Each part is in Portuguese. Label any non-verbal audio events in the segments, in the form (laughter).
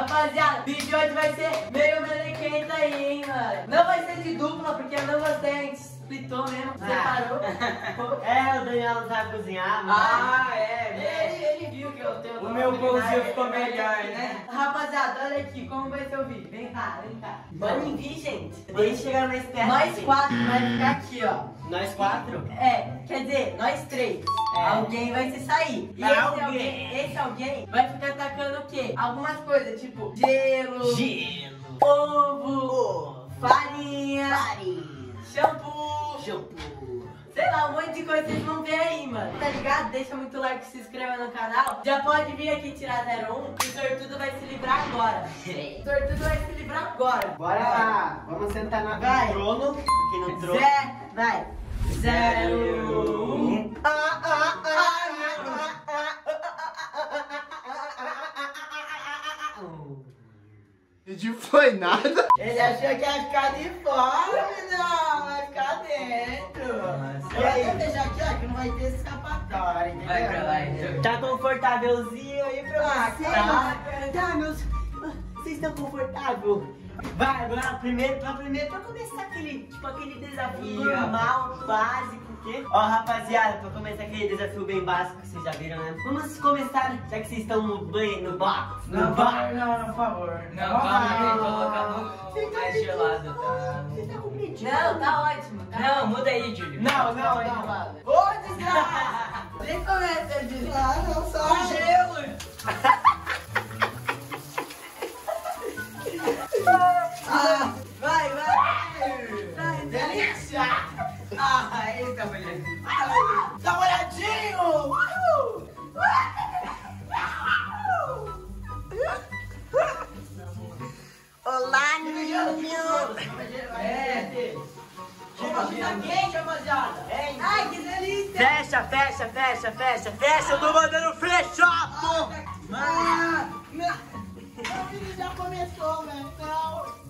Rapaziada, o vídeo de hoje vai ser meio melequenta aí, hein, mano. Não vai ser de dupla, porque eu não gostei, a splitou mesmo, separou. (laughs) É, o Daniel não sabe cozinhar, mas... Ah, é. Ele, ele viu que eu tenho... O meu pãozinho ficou melhor, né? Rapaziada, olha aqui, como vai ser o vídeo. Vem cá, vem cá. Podem vir, gente. Deixa chegar mais perto. Nós gente. quatro vai ficar aqui, ó. Nós quatro? É, quer dizer, nós três. É. Alguém vai se sair. E Vai esse alguém. alguém. esse alguém vai ficar atacando o quê? Algumas coisas, tipo gelo, Gelo. ovo, farinha, Farinha. shampoo, Shampoo. sei lá, um monte de coisa vocês vão ver aí, mano. Tá ligado? Deixa muito like, se inscreva no canal. Já pode vir aqui tirar 01 e o sortudo vai se livrar agora. O sortudo vai se livrar agora. Bora lá. Vamos sentar na, Vai. no trono. Aqui no trono. Zé, vai. Zero, um. Ah, ah, ah, ah, ah, Não foi nada. Ele achou que ia ficar de fora, não, vai ficar dentro. Nossa. E aí, deixar aqui, ó, que não vai ter escapatória, entendeu? Vai pra lá, então. Tá confortávelzinho aí pra Ah, você? tá. Tá, meus... Estão confortáveis? Vai, agora primeiro, pra primeiro, pra começar aquele, tipo, aquele desafio normal, básico, quê? Ó, rapaziada, pra começar aquele desafio bem básico que vocês já viram, né? Vamos começar, já que vocês estão no banho, no box, no Não, box. não, por favor. Não, calma aí, colocar no mais gelado, tá? Você tá com medinho? Não, tá ótimo. Tá Não, muda aí, Júlio. Não, não, Não, não. não. Ô, desgraça! Nem começa, Júlio. Ah, não, só quente, rapaziada. Ai, que delícia. Fecha, fecha, fecha, fecha, fecha, eu tô mandando fechar, pô! Ah, não. Não, já começou, velho. Não.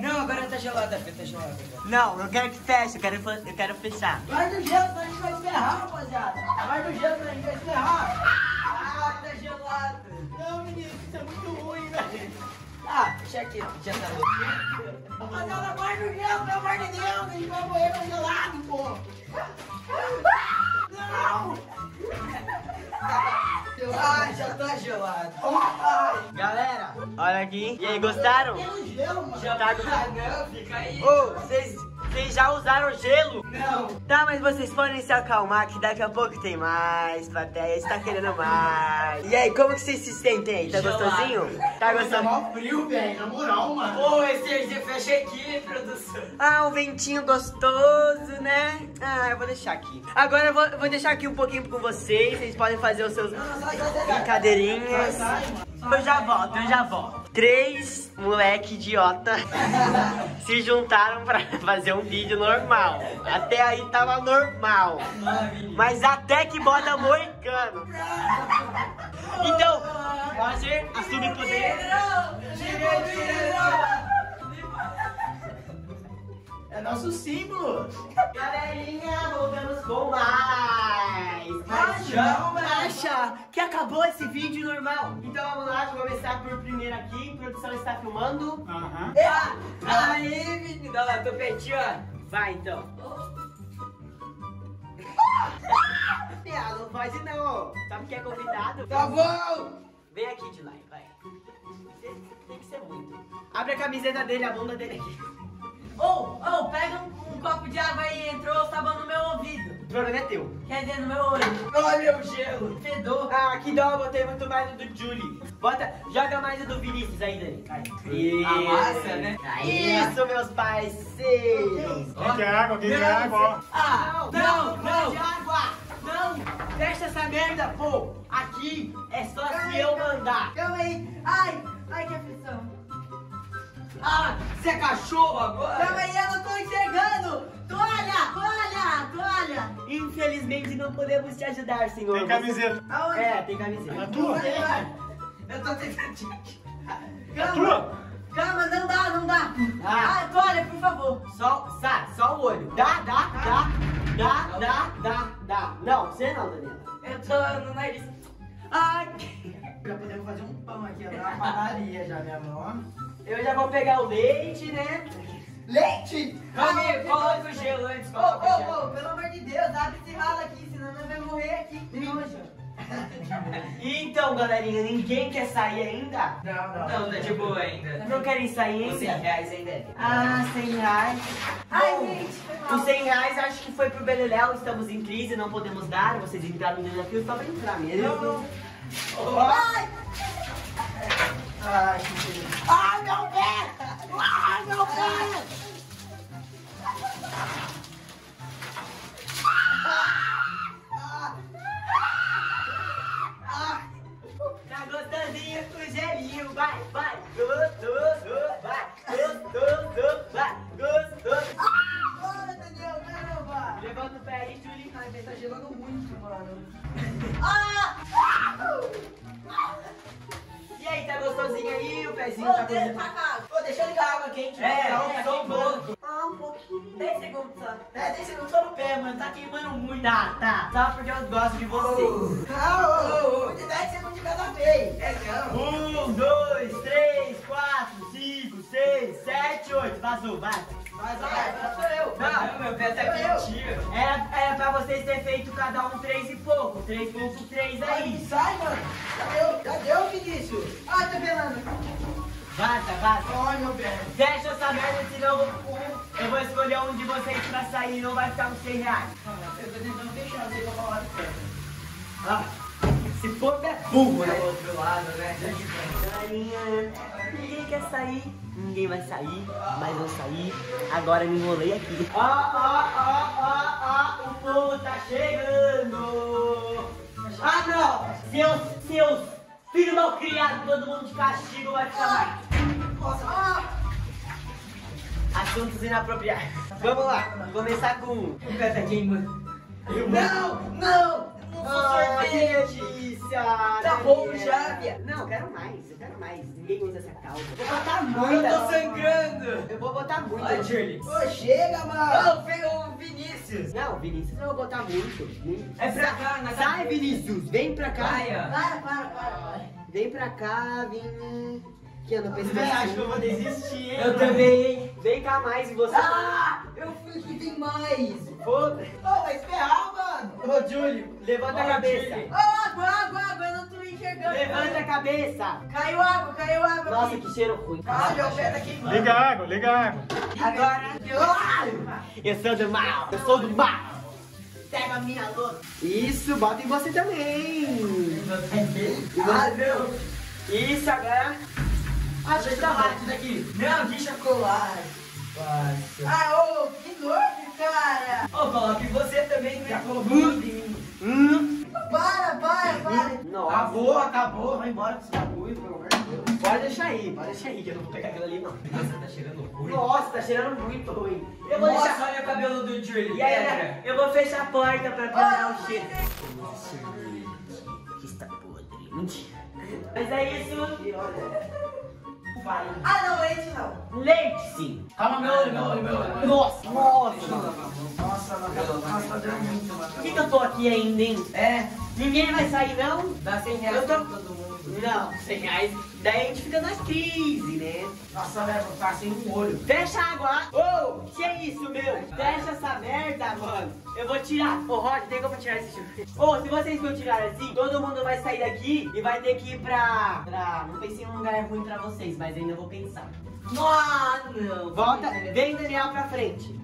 Não, agora tá gelada, Fê, tá gelada. Não, eu quero que feche, eu quero, eu quero fechar. Guarda o gelo, senão a gente vai enterrar, rapaziada. Guarda o gelo, senão a gente vai enterrar. Ah, tá gelado. Não, menino, isso é muito ruim, velho. Ah, deixa aqui, já tá louco. Rapaziada, guarda o gelo, pelo amor de Deus. A gente vai morrer congelado, pô. Não. Ah, já tá gelado. Galera, olha aqui. E aí, gostaram? Gelo, mano. Já Tá, não, fica aí. Ô, vocês vocês já usaram gelo? Não. Tá, mas vocês podem se acalmar que daqui a pouco tem mais plateia, está querendo mais. E aí, como que vocês se sentem aí? Tá Gelado. gostosinho? Tá gostosinho? mó frio, velho. Na moral, mano. Ô, esse aí, fecha aqui, produção. Ah, um ventinho gostoso, né? Ah, eu vou deixar aqui. Agora eu vou, eu vou deixar aqui um pouquinho com vocês. Vocês podem fazer os seus brincadeirinhas. Eu já volto, eu já volto. Três moleque idiota (laughs) se juntaram pra fazer um vídeo normal. Até aí tava normal. Mas até que bota moicano. Então, prazer, assume poder. É nosso símbolo. Galerinha, voltamos com mais! Paixão, velho. Acha que acabou esse vídeo normal? Então vamos lá, vou começar por primeiro aqui. A produção está filmando. Aham. Ah, aí, menino. Dá lá, topetinho, ó. Vai então. Ah, não pode não. Sabe que é convidado? Tá bom. Vem aqui, Dilai, vai. Você tem que ser muito. Abre a camiseta dele, a bunda dele aqui. Ô, ô, pega um, um copo de água aí. Entrou o sabão no meu ouvido. O problema é teu. Quer dizer, no meu olho. Olha o gelo. Fedor. Ah, que dó, eu botei muito mais no do Julie. Bota, joga mais o do Vinícius aí, Dani. Vai. Isso. Amassa, né? Isso, meus parceiros. Quem quer água? Quem quer água? Ah, não, não. de água. Não, fecha essa merda, pô. Aqui é só se eu mandar. Calma aí. Ai, ai, que aflição. Ah, você é cachorro agora? Calma aí, eu não tô enxergando. Toalha, toalha, toalha. Infelizmente não podemos te ajudar, senhor. Tem camiseta. Aonde? É, tem camiseta. É tua? Eu tô tentando. É tua? Calma, não dá, não dá. Ah. Ah, toalha, por favor. Só, só, só o olho. Dá, dá, dá, dá, dá, dá, dá. Não, você não, Daniela. Eu tô no nariz. Ai, (laughs) Já podemos fazer um pão aqui, ó, na padaria já, minha mão, ó. Eu já vou pegar o leite, né? Leite! Amigo, coloca o gelo antes, Ô, coloca o ô, ô, pelo amor de Deus, abre esse ralo aqui, senão nós vamos morrer aqui. Nojo. (laughs) Então, galerinha, ninguém quer sair ainda? Não, não. Não, tá de boa ainda. Não querem sair Os 100 ainda? reais ainda é. Ah, 100 reais. Ai, Bom, gente, foi mal. Os 100 reais acho que foi pro Beleléu, estamos em crise, não podemos dar. Vocês entraram no desafio só pra entrar mesmo. Não, não. Ai, Ai, gelando muito, mano. Ah, E aí, tá gostosinho aí? O pezinho ô, tá desce gostosinho? pra cá. Ô, deixa eu ligar a água quente. É, um é, som é, bom. Ah, um pouquinho. 10 segundos só. É, deixa eu tô no pé, mano. Tá queimando muito. Tá, tá. Só porque eu gosto de vocês. Ah, ô, ô, ô. De 10 segundos de cada vez. É, não. Um, dois, três, 3, 7, 8. Vazou, vai. Vai, vai, sou eu. Não, meu pé tá quentinho. Era, era pra vocês ter feito cada um 3 e pouco. Três e pouco, três aí. Sai, é mano. Cadê, o Vinícius? Ah, tá pelando. Vaza, vaza. Olha, meu pé. Fecha essa merda, senão eu vou escolher um de vocês pra sair e não vai ficar com 100 reais. Eu tô tentando fechar, eu sei pra falar de pé. Ah, se for, é burro, né? Tá do outro lado, né? Galerinha, ninguém quer sair, ninguém vai sair, mas eu saí, agora me enrolei aqui. Ó, ó, ó, ó, ó, o povo tá chegando! Ah não! Seus, seus filhos mal criados, todo mundo de castigo vai ficar mais. Assuntos inapropriados. Vamos lá, começar com. O queimando. Não, não. Não sou Ah, sorvete. delícia! Tá. Não, eu quero mais, eu quero mais. Ninguém usa essa calça. Vou botar Eu muita. tô sangrando. Eu vou botar muito. Ai, Shirley. Ô, chega, mano. Fe- ô, Vinícius. Não, Vinícius, eu vou botar muito. muito. É pra cá, na Sai. Vinícius, vem pra cá. Vai, ó. Para, para, para, para. Vem pra cá, Vini. Que eu não pensei Acho que eu vou desistir, hein? Eu também. Vem cá mais e você. Ah, eu fui que tem mais. Foda. Ô, vai ferrar, mano. Ô, Júlio, levanta a cabeça. Ô, água, água, água, eu não tô enxergando. Levanta a cabeça. Caiu água, caiu água. Nossa, aqui. que cheiro ruim. Ah, meu pé tá queimando. Liga a água, liga a água. Agora, Eu sou do mal, eu sou do mal. Pega a minha louca. Isso, bota em você também. Ah, você- meu. Isso, agora. Deixa eu dar isso daqui. Não, de chocolate. Passa. Ah, ô, que nojo, cara. Ô, coloque você também, né? Tudo em mim. Hum. Para, para, para. Nossa. Acabou, acabou. Vai embora com esse bagulho, pelo amor de Deus. Pode deixar aí, pode deixar aí, que eu não vou pegar aquilo ali não. Nossa, tá cheirando ruim. Nossa, tá cheirando muito ruim. Eu vou Nossa, deixar. olha o cabelo do Julie. E aí, eu vou fechar a porta pra piorar Ô, o cheiro. Que está podre. Mentira. Mas é isso. Vai. Ah, não, leite não. Leite, sim. Calma, meu olho, meu olho, meu olho. Nossa, nossa. Nossa. Nossa, muito, mano. Por que, que eu tô aqui ainda, hein? É, Ninguém vai sair, não? dá 100 reais Eu tô- pra todo mundo. Não, 100 reais. Daí a gente fica na crise, né? Nossa, velho, vou ficar sem um olho. Fecha a água. Ô, que é isso, meu? Fecha essa merda, mano. Eu vou tirar. Ô, Rod, tem como tirar esse chuveiro? Ô, se vocês não tirarem assim, todo mundo vai sair daqui e vai ter que ir pra... pra... Não pensei em um lugar ruim pra vocês, mas ainda vou pensar. Não. Volta, vem, Daniel, pra frente.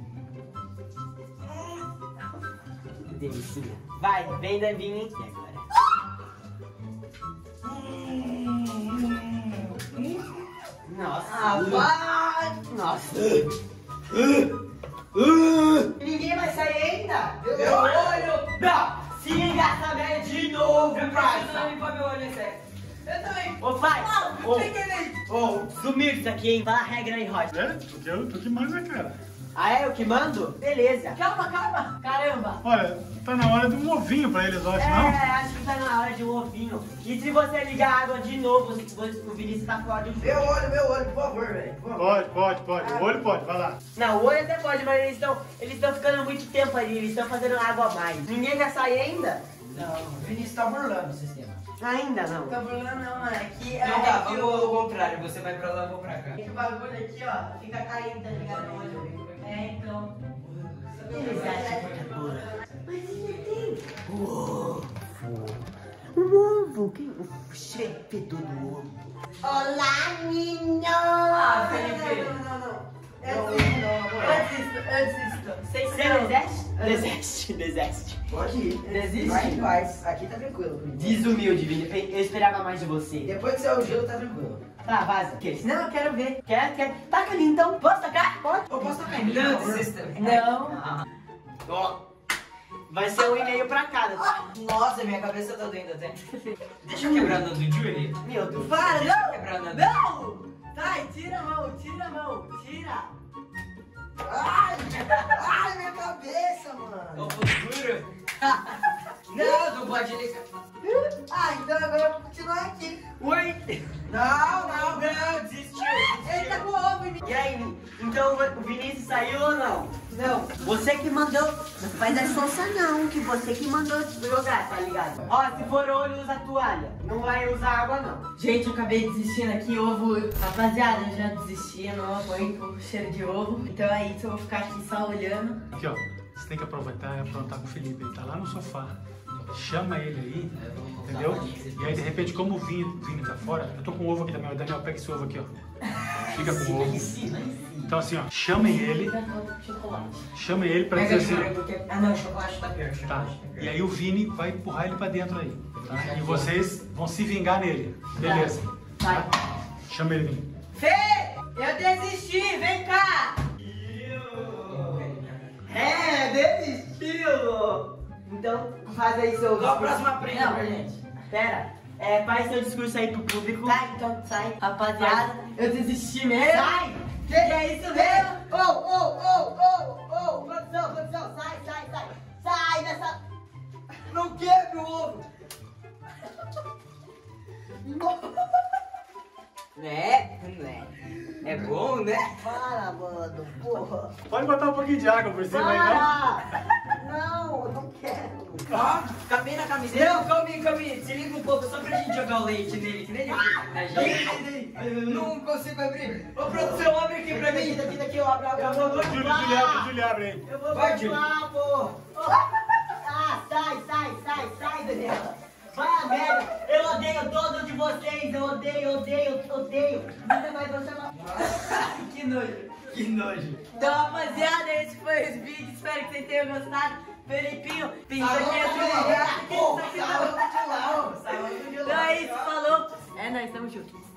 Que delicinha. Vai, vem, Davinho. Nossa. Ah, vai. Nossa. Ninguém vai sair ainda? Meu olho. Não! Se liga essa merda de novo, Eu parça! preciso limpar meu olho, é. Eu também. Ô, pai! Ah, Ô, leite. ô, sumiu isso aqui, hein? Fala a regra aí, Rod. É? Porque eu tô que manda, cara. Ah, é? Eu que mando? Beleza. Calma, calma. Caramba. Olha, tá na hora de um ovinho pra eles, eu acho, É, não? acho que tá na hora de um ovinho. E se você ligar a água de novo, o Vinícius tá fora do jogo. Meu olho, meu olho, por favor, velho. Pode, pode, pode. O olho pode, vai lá. Não, o olho até pode, mas eles estão eles estão ficando muito tempo ali, eles estão fazendo água a mais. Ninguém quer sair ainda? Não, o Vinícius tá burlando o sistema. Ainda não. Não tem problema não, mano. Aqui é, Então tá, é vamos o- ao contrário. Você vai pra lá, eu vou pra cá. é o bagulho aqui, ó, fica caindo, tá ligado? É, então. Eles acham que é boa. Mas ainda tem. Ovo. Um ovo. Quem? O fedor do ovo. Olá, ninho! Ah, Não, Felipe. não, não, não. Eu desisto, eu desisto, eu desisto. (laughs) Sem Você desiste? Desiste, desiste. Pode ir. Desiste? Vai em paz. Aqui tá tranquilo. Desumilde, Vini. Eu esperava mais de você. Depois que sair o gelo, tá tranquilo. Tá, vaza. Que? Não, eu quero ver. Quer? Quer? Taca ali então. Posso tacar? Pode. Eu posso tacar em mim? Não, favor? desista. Não. Ó. Vai ser um e-mail pra cada. Nossa, minha cabeça tá doendo até. (laughs) Deixa eu quebrar no do Julie. Meu Deus. Para, eu não! quebrar no Não! Sai, tira a mão, tira a mão, tira! Ai, (laughs) ai, minha cabeça, mano. Ô, futuro. Não, não pode ligar. Ah, então agora eu vou continuar aqui. Oi. Não, não, Não, desistiu. Ele tá com o mim. E aí, então o Vinícius saiu ou não? Não. Você que mandou. Não faz a sonsa não, que você que mandou jogar, tá ligado? Ó, se for olho, usa toalha. Não vai usar água não. Gente, eu acabei desistindo aqui, ovo. Rapaziada, eu já desisti, eu não aguento o cheiro de ovo. Então é isso, eu vou ficar aqui só olhando. Aqui, ó. Você tem que aproveitar e aprontar com o Felipe. Ele tá lá no sofá. Chama ele aí, entendeu? E aí, de repente, como o Vini, o Vini tá fora, eu tô com ovo aqui também. O Daniel, pega esse ovo aqui, ó. Fica com o ovo. Então, assim, ó. Chamem ele. Chamem ele pra dizer assim, Ah, não, chocolate tá pior. Tá. Chocolate tá. E aí o Vini vai empurrar ele pra dentro aí. Tá? E vocês vão se vingar nele. Beleza. Vai. Chama ele, Vini. Faz aí seu. Qual a próxima prenda Não. pra gente? Pera, é, faz seu discurso aí pro público. Tá, então sai. Rapaziada, eu desisti mesmo. Sai! E é isso mesmo. Ô, ô, ô, ô, ô, produção, produção, sai, sai, sai! Sai dessa. Não quebre o ovo! (laughs) Né? Né? É bom, né? Para, mano, porra! Pode botar um pouquinho de água por cima aí, não? Não, eu não quero! Ó, cabei na camiseta. Não, calma aí, calma aí. Se liga um pouco, só pra gente jogar o leite nele, que nem ele fez na gente. Não consigo abrir. Ô, produção, abre aqui pra mim. Daqui, daqui, eu abro, abro, Eu vou, Júlio, Júlio, abre, Júlio, abre aí. Eu vou Vai, continuar, pô! Ah, sai, sai, sai, sai, Daniela! Vai a merda! Eu odeio todos de vocês! Eu odeio, odeio, odeio! Nunca mais vou chamar. Que nojo. Que nojo. Então, rapaziada, esse foi os vídeos. Espero que vocês tenham gostado. Felipinho, pintou Alô, aqui a sua Então é isso, falou. É nóis, tamo junto.